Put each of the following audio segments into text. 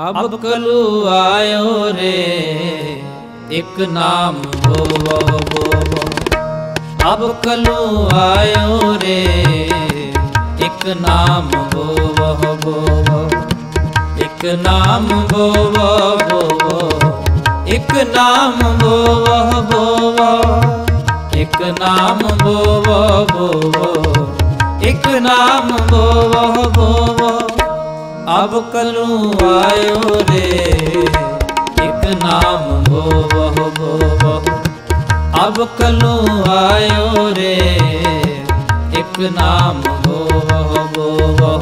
ਅਬ ਕਲੂ ਆਇਓ ਰੇ, ਇੱਕ ਨਾਮ ਹੋਵੋ ਹੋਵੋ। ਅਬ ਕਲੂ ਆਇਓ ਰੇ, ਇੱਕ ਨਾਮ ਹੋਵੋ ਹੋਵੋ। ਇੱਕ ਨਾਮ ਹੋਵੋ ਹੋਵੋ। ਇੱਕ ਨਾਮ ਹੋਵੋ ਹੋਵੋ। ਇੱਕ ਨਾਮ ਹੋਵੋ ਹੋਵੋ। ਇੱਕ ਨਾਮ ਹੋਵੋ ਹੋਵੋ। ਅਬ ਕਲੂ ਆਇਓ ਰੇ, ਇੱਕ ਨਾਮ ਹੋਵੋ ਹੋਵੋ ਅਬ ਕਲੂ ਆਇਓ ਰੇ, ਇੱਕ ਨਾਮ ਹੋਵੋ ਹੋਵੋ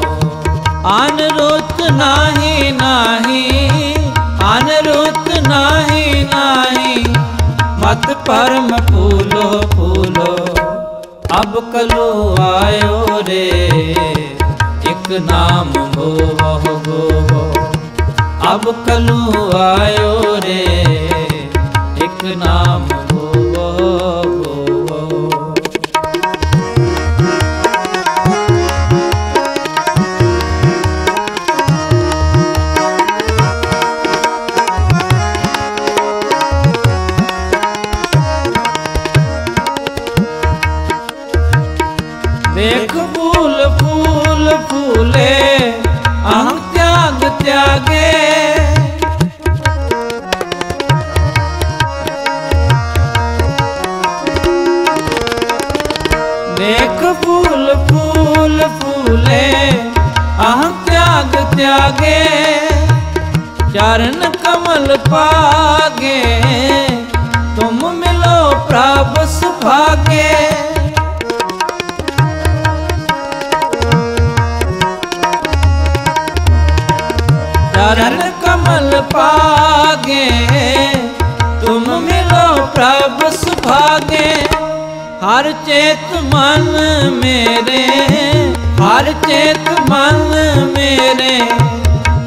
ਅਨ ਰੁੱਤ ਨਾਹੀ ਨਾਹੀ ਅਨ ਰੁੱਤ ਨਾਹੀ ਨਾਹੀ। ਮਤ ਪਰਮ ਫੂਲੋ ਫੂਲੋ ਅਬ ਕਲੋ ਆਇਓ ਰੇ ਨਾਮ ਹੋਵੋ ਹੋਵੋ ਅਬ ਕਲੂ ਆਇਓ ਰੇ ਇੱਕ ਨਾਮ ਹੋਵੋ ਫੂਲ ਫੂਲ ਫੂਲੇ ਅਹੰ ਤਿਆਗ ਤਿਆਗੇ ਦੇਖ ਫੂਲ ਫੂਲ ਫੂਲੇ ਅਹੰ ਤਿਆਗ ਤਿਆਗੇ ਚਰਨ ਕਮਲ ਹਰ ਚੇਤ ਮਨ ਮੇਰੇ, ਹਰ ਚੇਤ ਮਨ ਮੇਰੇ,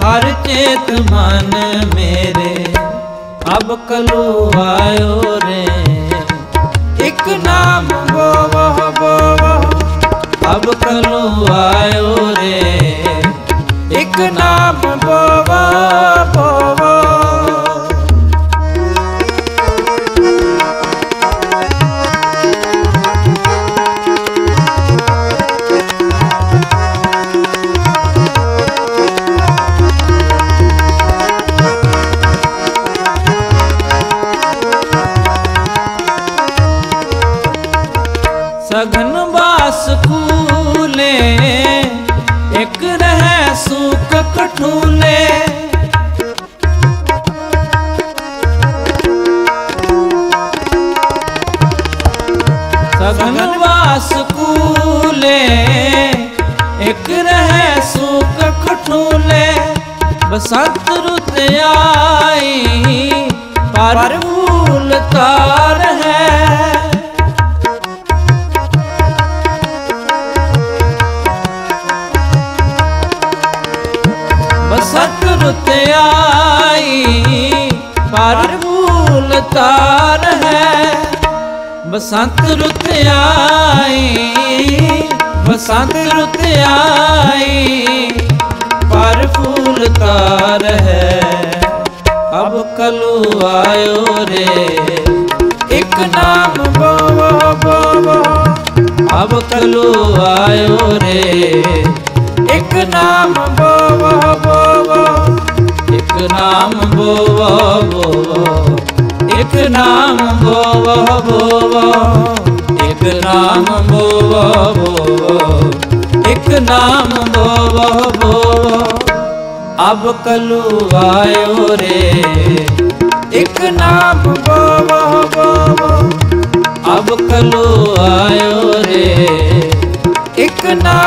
ਹਰ ਚੇਤ ਮਨ ਮੇਰੇ। ਅਬ ਕਲੂ ਆਇਓ ਰੇ, ਇੱਕ ਨਾਮ ਬੋਵੋ ਬੋਵੋ ਅਬ ਕਲੂ ਆਇਓ ਰੇ, ਇੱਕ ਨਾਮ ਬੋਵੋ ਬੋਵੋ ਸਗਨ ਬਾਸ ਕੂਲੇ, ਇੱਕ ਰਹਿ ਸੂਕ ਕਠੂਲੇ। ਸਗਨ ਬਾਸ ਕੂਲੇ, ਇੱਕ ਰਹਿ ਸੁਖ ਕਠੂਲੇ। ਬਸੰਤ ਰੁੱਤ ਆਈ, ਪਰ ਫੂਲ ਤਾਰ ਬਸੰਤ ਆਈ, ਪਰ ਫੂਲ ਤਾਰ ਹੈ। ਬਸੰਤ ਰੁੱਤ ਆਈ, ਬਸੰਤ ਰੁੱਤ ਆਈ, ਪਰ ਫੂਲ ਤਾਰ ਹੈ। ਅਬ ਕਲੂ ਆਇਓ ਰੇ, ਇੱਕ ਨਾਮ ਬੋਵੋ ਬੋਵੋ ਅਬ ਕਲੂ ਆਇਓ ਰੇ। ਇੱਕ ਨਾਮ ਬੋਵੋ ਬੋਵੋ ਇੱਕ ਨਾਮ ਬੋਵੋ ਬੋਵੋ ਇੱਕ ਨਾਮ ਬੋਵੋ ਬੋਵੋ ਇੱਕ ਨਾਮ ਬੋਵੋ ਬੋਵੋ ਅਬ ਕਲੂ ਆਇਓ ਰੇ। ਇੱਕ ਨਾਮ ਬੋਵੋ ਬੋਵੋ ਅਬ ਕਲੂ ਆਇਓ ਰੇ। ਇੱਕ ਨਾਮ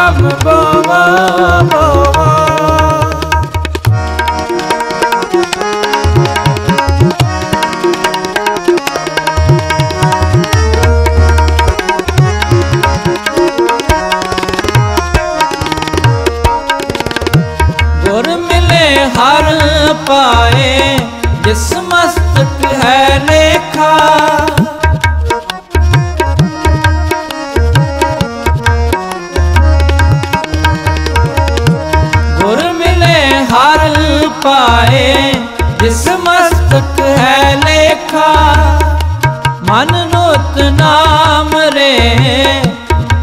ਹਰ ਪਾਏ, ਜਿਸ ਮਸਤਕ ਹੈ ਲੇਖਾ। ਗੁਰ ਮਿਲੇ ਹਰ ਪਾਏ, ਜਿਸ ਮਸਤਕ ਹੈ ਲੇਖਾ। ਮਨ ਰੋਤ ਨਾਮ ਰੇ,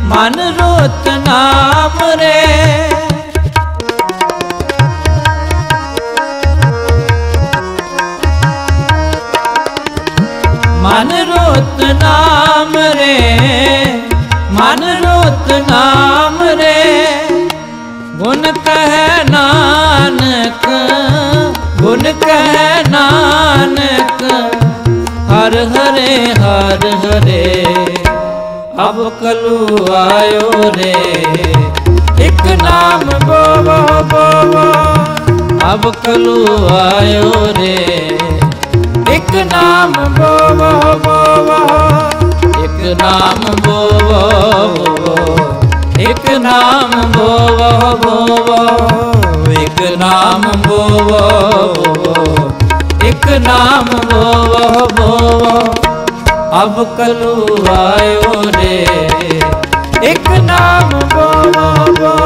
ਮਨ ਰੋਤ ਨਾਮ ਰੇ। ਨਾਮ ਰੇ, ਮਨ ਰੋਤ ਨਾਮ ਰੇ। ਗੁਣ ਕਹਿ ਨਾਨਕ, ਗੁਣ ਕਹਿ ਨਾਨਕ, ਹਰ ਹਰੇ ਹਰ ਹਰੇ। ਅਬ ਕਲੂ ਆਇਓ ਰੇ, ਇੱਕ ਨਾਮ ਬੋਵੋ ਬੋਵੋ। ਅਬ ਕਲੂ ਆਇਓ ਰੇ, ਇੱਕ ਨਾਮ ਬੋਵੋ ਬੋਵੋ ਨਾਮ ਬੋਵੋ। ਇੱਕ ਨਾਮ ਬੋਵੋ ਬੋਵੋ। ਇੱਕ ਨਾਮ ਬੋਵੋ ਬੋਵੋ। ਇੱਕ ਨਾਮ ਬੋਵੋ ਬੋਵੋ। ਅਬ ਕਲੂ ਆਇਓ ਰੇ ਇੱਕ ਨਾਮ ਬੋਵੋ ਬੋਵੋ।